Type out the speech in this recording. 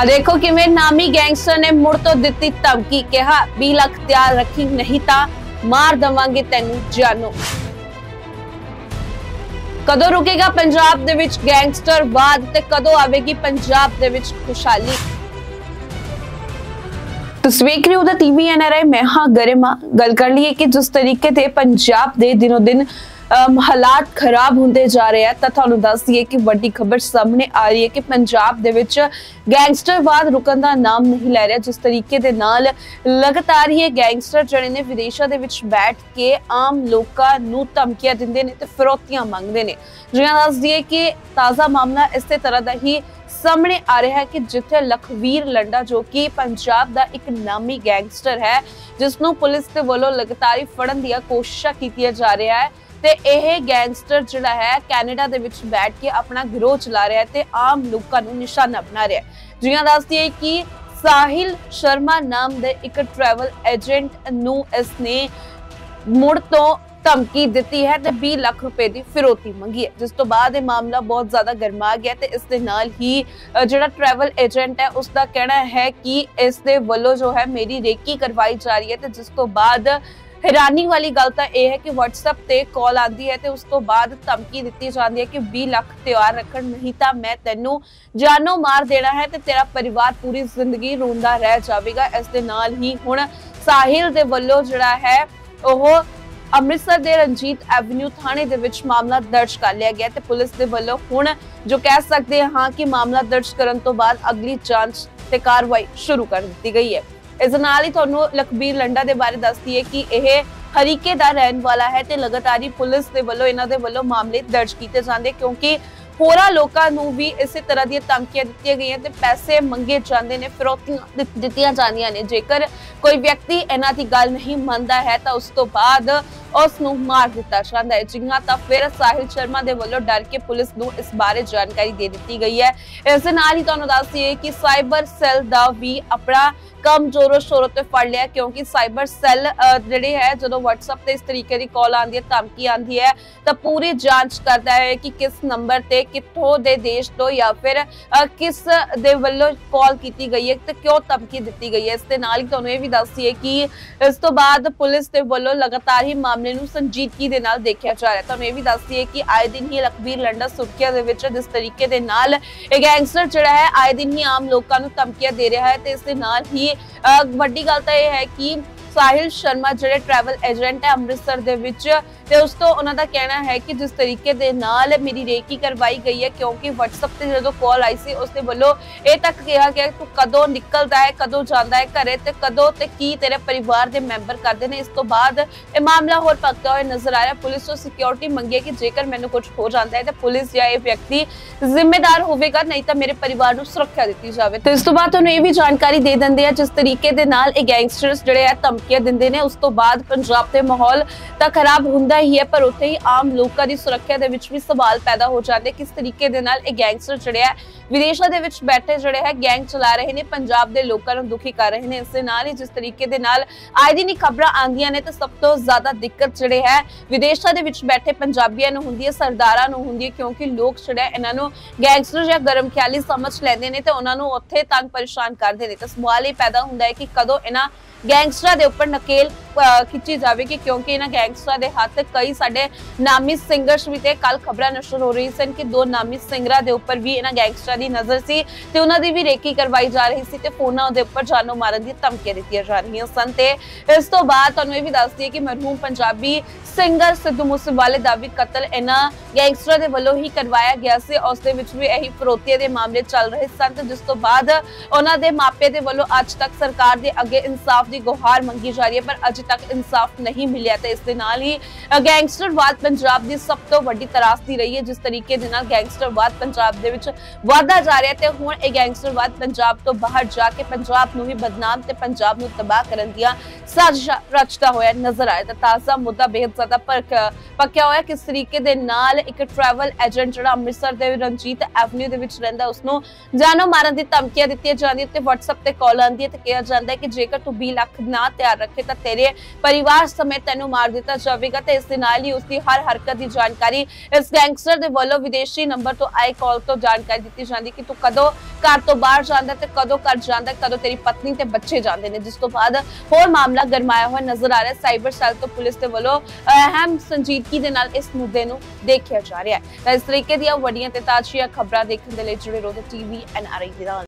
ਆ ਦੇਖੋ ਕਿਵੇਂ ਨਾਮੀ ਗੈਂਗਸਟਰ ਨੇ ਮੁੜ ਤੋਂ ਦਿੱਤੀ ਧਮਕੀ, ਕਿਹਾ 20 ਲੱਖ ਤਿਆਰ ਰੱਖੀ, ਨਹੀਂ ਤਾਂ ਮਾਰ ਦਵਾਂਗੇ ਤੈਨੂੰ ਜਾਨੋ। ਕਦੋਂ ਰੁਕੇਗਾ ਪੰਜਾਬ ਦੇ ਵਿੱਚ ਗੈਂਗਸਟਰ ਬਾਦ ਤੇ ਕਦੋਂ ਆਵੇਗੀ ਪੰਜਾਬ ਦੇ ਵਿੱਚ ਖੁਸ਼ਹਾਲੀ? ਤੁਸੀਂ ਵੇਖ ਰਹੇ ਹੋ ਦਾ ਟੀਵੀ ਐਨਆਰਆਈ ਮੈਂ ਹਾਂ ਗਰੇਮਾ। ਗੱਲ ਕਰ ਲਈਏ ਕਿ ਜਿਸ ਤਰੀਕੇ ਤੇ ਪੰਜਾਬ ਦੇ ਦਿਨੋ ਦਿਨ ਹਾਲਾਤ ਖਰਾਬ ਹੁੰਦੇ ਜਾ ਰਹੇ ਆ, ਤਾਂ ਤੁਹਾਨੂੰ ਦੱਸ ਦਈਏ ਕਿ ਵੱਡੀ ਖਬਰ ਸਾਹਮਣੇ ਆ ਰਹੀ ਹੈ ਕਿ ਪੰਜਾਬ ਦੇ ਵਿੱਚ ਗੈਂਗਸਟਰਵਾਦ ਰੁਕਣ ਦਾ ਨਾਮ ਨਹੀਂ ਲੈ ਰਿਹਾ, ਜਿਸ ਤਰੀਕੇ ਦੇ ਨਾਲ ਲਗਾਤਾਰ ਹੀ ਇਹ ਗੈਂਗਸਟਰ ਜਿਹੜੇ ਨੇ ਵਿਦੇਸ਼ਾਂ ਦੇ ਵਿੱਚ ਬੈਠ ਕੇ ਆਮ ਲੋਕਾਂ ਨੂੰ ਧਮਕੀਆਂ ਦਿੰਦੇ ਨੇ ਤੇ ਫਿਰੌਤੀਆਂ ਮੰਗਦੇ ਨੇ। ਜਿਵੇਂ ਦੱਸ ਦਈਏ ਕਿ ਤਾਜ਼ਾ ਮਾਮਲਾ ਇਸੇ ਤਰ੍ਹਾਂ ਦਾ ਹੀ ਸਾਹਮਣੇ ਆ ਰਿਹਾ ਹੈ ਕਿ ਜਿੱਥੇ ਲਖਵੀਰ ਲੰਡਾ, ਜੋ ਕਿ ਪੰਜਾਬ ਦਾ ਇੱਕ ਨਾਮੀ ਗੈਂਗਸਟਰ ਹੈ, ਜਿਸ ਨੂੰ ਪੁਲਿਸ ਦੇ ਵੱਲੋਂ ਲਗਾਤਾਰ ਹੀ ਫੜਨ ਦੀਆਂ ਕੋਸ਼ਿਸ਼ਾਂ ਕੀਤੀਆਂ ਜਾ ਰਿਹਾ ਹੈ ਤੇ ਇਹ ਗੈਂਗਸਟਰ ਜਿਹੜਾ ਹੈ ਕੈਨੇਡਾ ਦੇ ਵਿੱਚ ਬੈਠ ਕੇ ਆਪਣਾ ਗਿਰੋਹ ਚਲਾ ਰਿਹਾ ਹੈ ਤੇ ਆਮ ਲੋਕਾਂ ਨੂੰ ਨਿਸ਼ਾਨਾ ਬਣਾ ਰਿਹਾ ਹੈ। ਜਿਵੇਂ ਦੱਸਦੀ ਹੈ ਕਿ ਸਾਹਿਲ ਸ਼ਰਮਾ ਨਾਮ ਦੇ ਇੱਕ ਟਰੈਵਲ ਏਜੰਟ ਨੂੰ ਇਸਨੇ ਮੁੜ ਤੋਂ ਧਮਕੀ ਦਿੱਤੀ ਹੈ ਤੇ 20 ਲੱਖ ਰੁਪਏ ਦੀ ਫਿਰੋਤੀ ਮੰਗੀ ਹੈ। ਜਿਸ ਤੋਂ ਬਾਅਦ ਇਹ ਮਾਮਲਾ ਬਹੁਤ ਜ਼ਿਆਦਾ ਗਰਮਾ ਗਿਆ ਤੇ ਇਸ ਦੇ ਨਾਲ ਹੀ ਜਿਹੜਾ ਟਰੈਵਲ ਏਜੰਟ ਹੈ ਉਸ ਦਾ ਕਹਿਣਾ ਹੈ ਕਿ ਇਸ ਦੇ ਵੱਲੋਂ ਜੋ ਹੈ ਮੇਰੀ ਰੇਕੀ ਕਰਵਾਈ ਜਾ ਰਹੀ ਹੈ ਤੇ ਜਿਸ ਤੋਂ ਬਾਅਦ ਹੈਰਾਨੀ ਵਾਲੀ ਗੱਲ ਤਾਂ ਇਹ ਹੈ ਕਿ WhatsApp ਤੇ ਕਾਲ ਆਂਦੀ ਹੈ ਤੇ ਉਸ ਤੋਂ ਬਾਅਦ ਧਮਕੀ ਦਿੱਤੀ ਜਾਂਦੀ ਹੈ ਕਿ 20 ਲੱਖ ਤਿਆਰ ਰੱਖਣ, ਨਹੀਂ ਤਾਂ ਮੈਂ ਤੈਨੂੰ ਜਾਨੋਂ ਮਾਰ ਦੇਣਾ ਹੈ ਤੇ ਤੇਰਾ ਪਰਿਵਾਰ ਪੂਰੀ ਜ਼ਿੰਦਗੀ ਰੋਂਦਾ ਰਹਿ ਜਾਵੇਗਾ। ਇਸ ਦੇ ਨਾਲ ਹੀ ਹੁਣ ਸਾਹਿਲ ਦੇ ਵੱਲੋਂ ਜਿਹੜਾ ਹੈ, ਉਹ ਅੰਮ੍ਰਿਤਸਰ ਦੇ ਰਣਜੀਤ ਐਵਨਿਊ ਥਾਣੇ ਦੇ ਵਿੱਚ ਮਾਮਲਾ ਦਰਜ ਕਰ ਲਿਆ ਗਿਆ ਤੇ ਪੁਲਿਸ ਦੇ ਵੱਲੋਂ ਹੁਣ ਜੋ ਕਹਿ ਸਕਦੇ ਹਾਂ ਕਿ ਮਾਮਲਾ ਦਰਜ ਕਰਨ ਤੋਂ ਬਾਅਦ ਅਗਲੀ ਜਾਂਚ ਤੇ ਕਾਰਵਾਈ ਸ਼ੁਰੂ ਕਰ ਦਿੱਤੀ ਗਈ ਹੈ। ਇਸ ਨਾਲ ਹੀ ਤੁਹਾਨੂੰ ਲਖਬੀਰ ਲੰਡਾ ਦੇ ਬਾਰੇ ਦੱਸਦੀ ਹੈ ਕਿ ਇਹ ਹਰੀਕੇ ਦਾ ਰਹਿਣ ਵਾਲਾ ਹੈ ਤੇ ਲਗਾਤਾਰ ਪੁਲਿਸ ਦੇ ਵੱਲੋਂ, ਇਹਨਾਂ ਦੇ ਵੱਲੋਂ ਮਾਮਲੇ ਦਰਜ ਕੀਤੇ ਜਾਂਦੇ ਕਿਉਂਕਿ ਹੋਰਾਂ ਲੋਕਾਂ ਨੂੰ ਵੀ ਇਸੇ ਤਰ੍ਹਾਂ ਦੀਆਂ ਧਮਕੀਆਂ ਦਿੱਤੀਆਂ ਗਈਆਂ ਤੇ ਪੈਸੇ ਮੰਗੇ ਜਾਂਦੇ ਨੇ, ਫਿਰੌਤੀਆਂ ਦਿੱਤੀਆਂ ਜਾਂਦੀਆਂ ਨੇ। ਜੇਕਰ ਕੋਈ ਵਿਅਕਤੀ ਇਹਨਾਂ ਦੀ ਗੱਲ ਨਹੀਂ ਮੰਨਦਾ ਹੈ ਤਾਂ ਉਸ ਤੋਂ ਬਾਅਦ ਉਸ ਨੂੰ ਮਾਰ ਦਿੱਤਾ। ਜਾਂਦਾ ਹੈ ਜੀ ਤਾਂ ਫਿਰ ਸਾਹਿਲ ਸ਼ਰਮਾ ਦੇ ਵੱਲੋਂ ਡਰ ਕੇ ਪੁਲਿਸ ਨੂੰ ਇਸ ਬਾਰੇ ਜਾਣਕਾਰੀ ਦੇ ਦਿੱਤੀ ਗਈ ਹੈ। ਇਸ ਦੇ ਨਾਲ ਹੀ ਤੁਹਾਨੂੰ ਦੱਸ ਦਈਏ ਕਿ ਸਾਈਬਰ ਸੈੱਲ ਦਾ ਵੀ ਆਪਣਾ ਕੰਮ ਜ਼ੋਰੋ ਸ਼ੋਰੋ ਤੇ ਫੜ ਲਿਆ, ਕਿਉਂਕਿ ਸਾਈਬਰ ਸੈੱਲ ਜਿਹੜੇ ਹੈ, ਜਦੋਂ WhatsApp ਤੇ ਇਸ ਤਰੀਕੇ ਦੀ ਕਾਲ ਆਉਂਦੀ ਹੈ, ਧਮਕੀ ਆਉਂਦੀ ਹੈ, ਤਾਂ ਪੂਰੀ ਜਾਂਚ ਕਰਦਾ ਹੈ ਕਿ ਕਿਸ ਨੰਬਰ ਤੇ ਕਿੱਥੋਂ ਦੇ ਦੇਸ਼ ਤੋਂ ਜਾਂ ਫਿਰ ਕਿਸ ਦੇ ਵੱਲੋਂ ਕਾਲ ਕੀਤੀ ਗਈ ਹੈ ਤੇ ਕਿਉਂ ਧਮਕੀ ਦਿੱਤੀ ਗਈ ਹੈ। ਇਸ ਦੇ ਨਾਲ ਹੀ ਤੁਹਾਨੂੰ ਇਹ ਵੀ ਦੱਸਦੀ ਹੈ ਕਿ ਇਸ ਤੋਂ ਬਾਅਦ ਪੁਲਿਸ ਦੇ ਵੱਲੋਂ ਲਗਾਤਾਰ ਹੀ ਮਾਮਲੇ ਨੂੰ ਸੰਜੀਦਗੀ ਦੇ ਨਾਲ ਦੇਖਿਆ ਜਾ ਰਿਹਾ ਤੁਹਾਨੂੰ ਇਹ ਵੀ ਦੱਸ ਦਈਏ ਕਿ ਆਏ ਦਿਨ ਹੀ ਲਖਬੀਰ ਲੰਡਾ ਸੁਰਖੀਆਂ ਦੇ ਵਿੱਚ ਜਿਸ ਤਰੀਕੇ ਦੇ ਨਾਲ ਇਹ ਗੈਂਗਸਟਰ ਜਿਹੜਾ ਹੈ ਆਏ ਦਿਨ ਹੀ ਆਮ ਲੋਕਾਂ ਨੂੰ ਧਮਕੀਆਂ ਦੇ ਰਿਹਾ ਹੈ ਤੇ ਇਸ ਦੇ ਨਾਲ ਹੀ ਅ, ਵੱਡੀ ਗੱਲ ਤਾਂ ਇਹ ਹੈ ਕਿ ਸਾਹਿਲ ਸ਼ਰਮਾ ਜਿਹੜੇ ਟਰੈਵਲ ਏਜੰਟ ਹੈ ਅੰਮ੍ਰਿਤਸਰ ਦੇ ਵਿੱਚ ਤੇ ਉਸ ਤੋਂ ਉਹਨਾਂ ਦਾ ਕਹਿਣਾ ਹੈ ਕਿ ਜਿਸ ਤਰੀਕੇ ਦੇ ਨਾਲ ਮੇਰੀ ਰੇਕੀ ਕਰਵਾਈ ਗਈ ਹੈ, ਕਿਉਂਕਿ WhatsApp ਤੇ ਜਦੋਂ ਕਾਲ ਆਈ ਸੀ, ਉਸਦੇ ਵੱਲੋਂ ਇਹ ਤੱਕ ਕਿਹਾ ਗਿਆ ਕਿ ਤੂੰ ਕਦੋਂ ਨਿਕਲਦਾ ਹੈ, ਕਦੋਂ ਜਾਂਦਾ ਹੈ ਘਰੇ ਤੇ ਕਦੋਂ ਤੇ ਕੀ ਤੇਰੇ ਪਰਿਵਾਰ ਦੇ ਮੈਂਬਰ ਕਰਦੇ ਨੇ। ਇਸ ਤੋਂ ਬਾਅਦ ਇਹ ਮਾਮਲਾ ਹੋਰ ਭਖਦਾ ਹੋਇਆ ਨਜ਼ਰ ਆ ਪੁਲਿਸ ਤੋਂ ਸਿਕਿਉਰਿਟੀ ਮੰਗੀ ਹੈ ਕਿ ਜੇਕਰ ਮੈਨੂੰ ਕੁਝ ਹੋ ਜਾਂਦਾ ਹੈ ਤਾਂ ਪੁਲਿਸ ਜਾਂ ਇਹ ਵਿਅਕਤੀ ਜ਼ਿੰਮੇਦਾਰ ਹੋਵੇਗਾ, ਨਹੀਂ ਤਾਂ ਮੇਰੇ ਪਰਿਵਾਰ ਨੂੰ ਸੁਰੱਖਿਆ ਦਿੱਤੀ ਜਾਵੇ। ਤੇ ਇਸ ਤੋਂ ਬਾਅਦ ਤੁਹਾਨੂੰ ਇਹ ਵੀ ਜਾਣਕਾਰੀ ਦੇ ਦਿੰਦੇ ਆ, ਜਿਸ ਤਰੀਕੇ ਦੇ ਨਾਲ ਇਹ ਗੈਂਗਸਟਰਸ ਜਿਹੜੇ ਆ ਧਮਕੀਆਂ ਦਿੰਦੇ ਨੇ, ਉਸ ਤੋਂ ਬਾਅਦ ਪੰਜਾਬ ਦੇ ਮਾਹੌਲ ਤਾਂ ਖਰਾਬ ਹੁੰਦਾ ਹੀ ਹੈ, ਪਰ ਉੱਥੇ ਹੀ ਆਮ ਲੋਕਾਂ ਦੀ ਸੁਰੱਖਿਆ ਦੇ ਵਿੱਚ ਵੀ ਸਵਾਲ ਪੈਦਾ ਹੋ ਜਾਂਦੇ। ਕਿਸ ਤਰੀਕੇ ਦੇ ਨਾਲ ਇਹ ਗੈਂਗਸਟਰ ਜਿਹੜੇ ਆ ਵਿਦੇਸ਼ਾਂ ਦੇ ਵਿੱਚ ਬੈਠੇ ਜਿਹੜੇ ਹੈ, ਗੈਂਗ ਚਲਾ ਰਹੇ ਨੇ, ਪੰਜਾਬ ਦੇ ਲੋਕਾਂ ਨੂੰ ਦੁਖੀ ਕਰ ਰਹੇ ਨੇ। ਇਸ ਦੇ ਨਾਲ ਹੀ ਜਿਸ ਤਰੀਕੇ ਦੇ ਨਾਲ ਆਏ ਦਿਨ ਹੀ ਖਬਰਾਂ ਆਉਂਦੀਆਂ ਨੇ, ਤੇ ਸਭ ਤੋਂ ਜ਼ਿਆਦਾ ਦਿੱਕਤ ਜਿਹੜੇ ਹੈ, ਵਿਦੇਸ਼ਾਂ ਦੇ ਵਿੱਚ ਬੈਠੇ ਪੰਜਾਬੀਆਂ ਨੂੰ ਹੁੰਦੀ ਹੈ, ਸਰਦਾਰਾਂ ਨੂੰ ਹੁੰਦੀ ਹੈ, ਕਿਉਂਕਿ ਲੋਕ ਜਿਹੜੇ ਇਹਨਾਂ ਨੂੰ ਗੈਂਗਸਟਰ ਜਾਂ ਗਰਮ ਖਿਆਲੀ ਸਮਝ ਲੈਂਦੇ ਨੇ ਤੇ ਉਹਨਾਂ ਨੂੰ ਉੱਥੇ ਤੰਗ ਪਰੇਸ਼ਾਨ ਕਰਦੇ ਨੇ। ਤਾਂ ਸਵਾਲ ਇਹ ਪੈਦਾ ਹੁੰਦਾ ਹੈ ਕਿ ਕਦੋਂ ਇਹਨਾਂ ਗੈਂਗਸਟਰਾਂ ਦੇ ਉੱਪਰ ਨਕੇਲ ਖਿੱਚੀ ਜਾਵੇਗੀ ਕਿਉਂਕਿ ਇਹਨਾਂ ਗੈਂਗਸਟਰਾਂ ਦੇ ਹੱਥ ਕਈ ਸਾਡੇ ਨਾਮੀ ਸਿੰਗਰਸ ਵੀ ਤੇ ਕੱਲ ਖਬਰਾਂ ਨਸ਼ਰ ਹੋ ਰਹੀ ਸਨ ਕਿ ਦੋ ਨਾਮੀ ਸਿੰਗਰਾਂ ਦੇ ਉੱਪਰ ਵੀ ਇਹਨਾਂ ਗੈਂਗਸਟਰਾਂ ਦੀ ਨਜ਼ਰ ਸੀ ਤੇ ਉਹਨਾਂ ਦੀ ਵੀ ਰੇਕੀ ਕਰਵਾਈ ਜਾ ਰਹੀ ਸੀ ਤੇ ਫੋਨਾਂ ਦੇ ਉੱਪਰ ਜਾਨੋਂ ਮਾਰਨ ਦੀ ਧਮਕੀਆਂ ਦਿੱਤੀਆਂ ਜਾ ਰਹੀਆਂ ਸਨ ਤੇ ਇਸ ਤੋਂ ਬਾਅਦ ਤੁਹਾਨੂੰ ਇਹ ਵੀ ਦੱਸ ਦਈਏ ਕਿ ਮਰਹੂਮ ਪੰਜਾਬੀ ਸਿੰਗਰ ਸਿੱਧੂ ਮੂਸੇਵਾਲੇ ਦਾ ਵੀ ਕਤਲ ਇਹਨਾਂ ਗੈਂਗਸਟਰਾਂ ਦੇ ਵੱਲੋਂ ਹੀ ਕਰਵਾਇਆ ਗਿਆ ਸੀ। ਉਸ ਦੇ ਵਿੱਚ ਵੀ ਇਹੀ ਫਰੋਤੀਆਂ ਦੇ ਮਾਮਲੇ ਚੱਲ ਰਹੇ ਸਨ ਤੇ ਜਿਸ ਤੋਂ ਬਾਅਦ ਉਹਨਾਂ ਦੇ ਮਾਪੇ ਦੇ ਵੱਲੋਂ ਅੱਜ ਤੱਕ ਸਰਕਾਰ ਦੇ ਅੱਗੇ ਇਨਸਾਫ ਦੀ ਗੁਹਾਰ ਮੰਗੀ ਜਾ ਰਹੀ ਹੈ, ਪਰ ਅਜੇ ਤੱਕ ਇਨਸਾਫ ਨਹੀਂ ਮਿਲਿਆ ਤੇ ਇਸ ਦੇ ਨਾਲ ਹੀ ਗੈਂਗਸਟਰਵਾਦ ਪੰਜਾਬ ਦੀ ਸਭ ਤੋਂ ਵੱਡੀ ਤਰਾਸਦੀ ਰਹੀ ਹੈ, ਜਿਸ ਤਰੀਕੇ ਦੇ ਨਾਲ ਗੈਂਗਸਟਰਵਾਦ ਪੰਜਾਬ ਦੇ ਵਿੱਚ ਵਾਧਾ ਜਾ ਰਿਹਾ ਤੇ ਹੁਣ ਇਹ ਗੈਂਗਸਟਰਵਾਦ ਪੰਜਾਬ ਤੋਂ ਬਾਹਰ ਜਾ ਕੇ ਪੰਜਾਬ ਨੂੰ ਵੀ ਬਦਨਾਮ ਤੇ ਪੰਜਾਬ ਨੂੰ ਤਬਾਹ ਕਰਨ ਦੀਆਂ ਸਾਜ਼ਿਸ਼ਾਂ ਰਚਦਾ ਹੋਇਆ ਨਜ਼ਰ ਆਇਆ। ਤਾਂ ਤਾਜ਼ਾ ਮੁੱਦਾ ਬੇਹੱਦ ਜ਼ਿਆਦਾ ਪੱਕਿਆ ਹੋਇਆ ਕਿਸ ਤਰੀਕੇ ਦੇ ਨਾਲ ਇੱਕ ਟਰੈਵਲ ਏਜੰਟ ਜਿਹੜਾ ਅੰਮ੍ਰਿਤਸਰ ਦੇ ਰਣਜੀਤ ਐਵਨਿਊ ਦੇ ਵਿੱਚ ਰਹਿੰਦਾ ਉਸ ਨੂੰ ਜਾਨੋਂ ਮਾਰਨ ਦੀ ਧਮਕੀਆਂ ਦਿੱਤੀਆਂ ਜਾਂਦੀਆਂ ਤੇ WhatsApp ਤੇ ਕਾਲ ਆਉਂਦੀ ਹੈ ਤੇ ਕਿਹਾ ਜਾਂਦਾ ਹੈ ਕਿ ਜੇਕਰ ਤੂੰ 20 ਲੱਖ ਨਾ ਤਿਆਰ ਰੱਖੇ ਤਾਂ ਤੇਰੇ ਪਰਿਵਾਰ ਸਮੇਤ ਤੈਨੂੰ ਮਾਰ ਦਿੱਤਾ ਜਾਵੇਗਾ ਤੇ ਇਸ ਦੇ ਨਾਲ ਹੀ ਉਸ ਦੀ ਹਰ ਹਰਕਤ ਦੀ ਜਾਣਕਾਰੀ ਇਸ ਗੈਂਗਸਟਰ ਦੇ ਵੱਲੋਂ ਵਿਦੇਸ਼ੀ ਨੰਬਰ ਤੋਂ ਆਏ ਕਾਲ ਤੋਂ ਜਾਣਕਾਰੀ ਦਿੱਤੀ ਜਾਂਦੀ ਕਿ ਤੂੰ ਕਦੋਂ ਘਰ ਤੋਂ ਬਾਹਰ ਜਾਂਦਾ ਤੇ ਕਦੋਂ ਘਰ ਜਾਂਦਾ, ਕਦੋਂ ਤੇਰੀ ਪਤਨੀ ਤੇ ਬੱਚੇ ਜਾਂਦੇ ਨੇ। ਜਿਸ ਤੋਂ ਬਾਅਦ ਹੋਰ ਮਾਮਲਾ ਗਰਮਾਇਆ ਹੋਇਆ ਨਜ਼ਰ ਆ ਰਿਹਾ ਸਾਈਬਰ ਸੈੱਲ ਤੋਂ ਪੁਲਿਸ ਦੇ ਵੱਲੋਂ ਅਹਿਮ ਸੰਜੀਦਗੀ ਦੇ ਨਾਲ ਇਸ ਮੁੱਦੇ ਨੂੰ ਦੇਖਿਆ ਜਾ ਰਿਹਾ ਹੈ। ਇਸ ਤਰੀਕੇ ਦੀਆਂ ਵੱਡੀਆਂ ਤੇ ਤਾਜ਼ੀਆਂ ਖਬਰਾਂ ਦੇਖਣ ਦੇ ਲਈ ਜੁੜੇ ਰਹੋ ਟੀਵੀ ਐਨਆਰਆਈ ਦੇ ਨਾਲ।